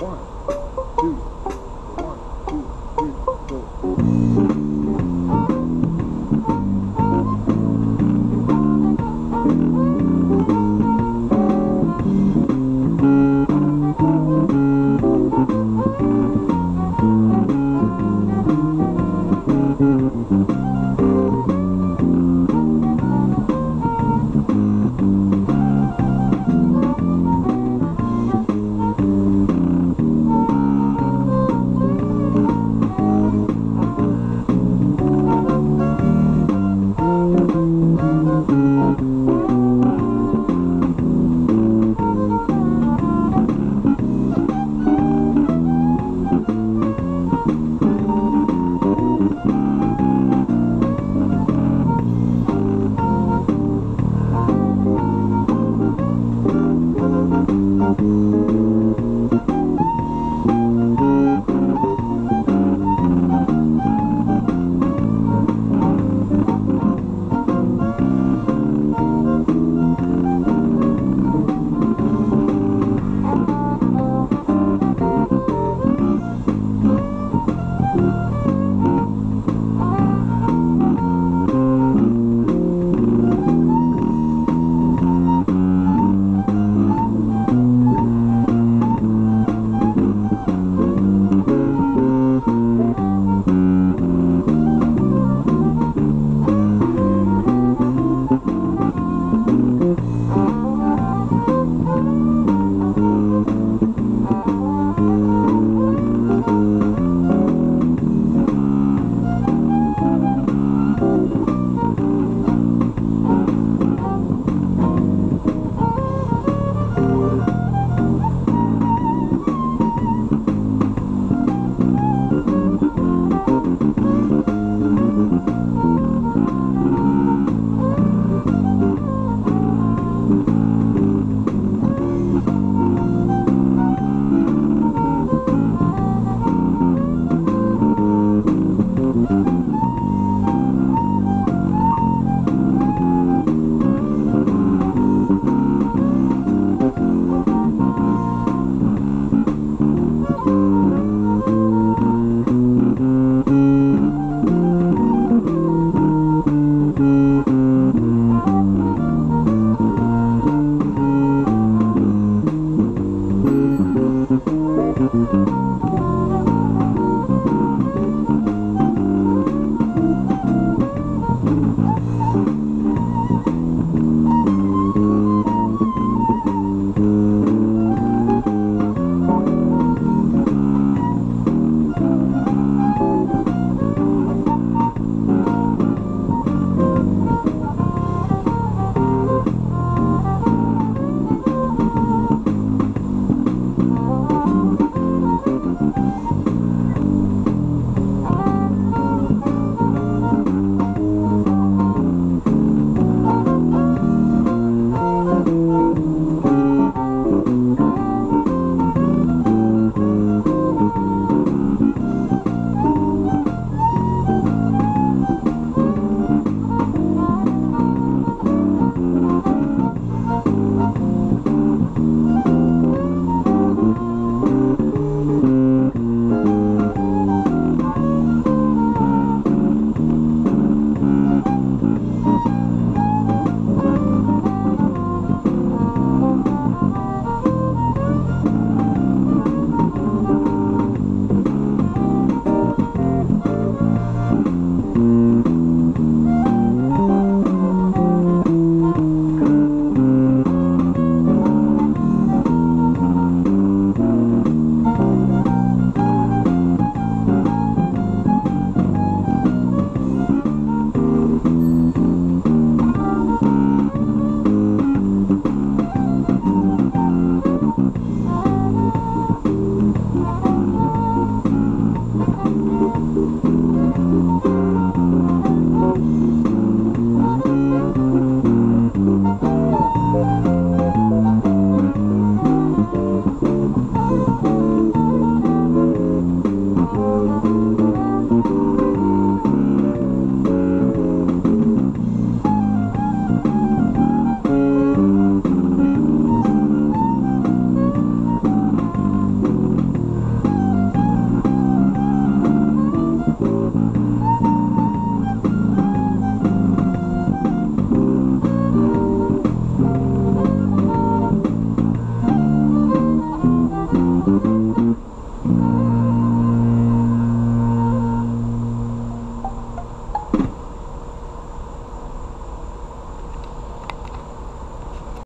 One, two,